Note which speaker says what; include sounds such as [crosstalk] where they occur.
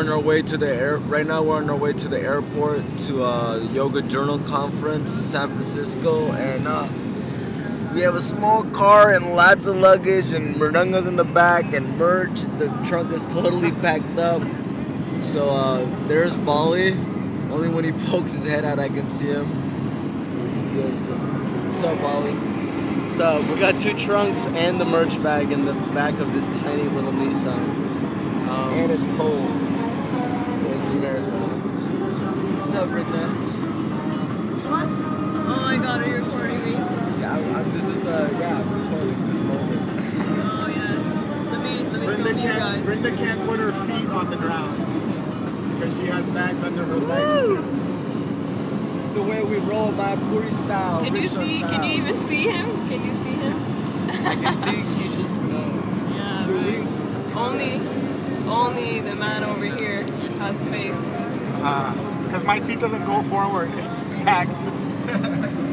Speaker 1: on our way to the air. Right now, we're on our way to the airport to a yoga journal conference, San Francisco, and uh, we have a small car and lots of luggage and mridangas in the back and merch. The trunk is totally packed up. So uh, there's Bali. Only when he [laughs] pokes his head out, I can see him. "What's up, Bali?" So we got two trunks and the merch bag in the back of this tiny little Nissan. Um, and it's cold. It's America. What's up, Brenda?
Speaker 2: What? Oh my god, are you recording me?
Speaker 1: Yeah, I'm, I'm, this is the yeah. I'm recording this moment.
Speaker 2: Oh yes. Let me let me
Speaker 3: Brenda
Speaker 2: film you
Speaker 3: can't,
Speaker 2: guys.
Speaker 3: Brenda can't put her feet on the ground because she has bags under her legs too.
Speaker 1: This is the way we roll, Mayapuri style.
Speaker 2: Can you see?
Speaker 1: Style.
Speaker 2: Can you even see him? Can you see him?
Speaker 1: I can see Keisha's nose.
Speaker 2: Yeah.
Speaker 1: Do
Speaker 2: right.
Speaker 1: we-
Speaker 2: Only, only the man over here has space.
Speaker 3: Because Uh, my seat doesn't go forward, it's [laughs] jacked. [laughs]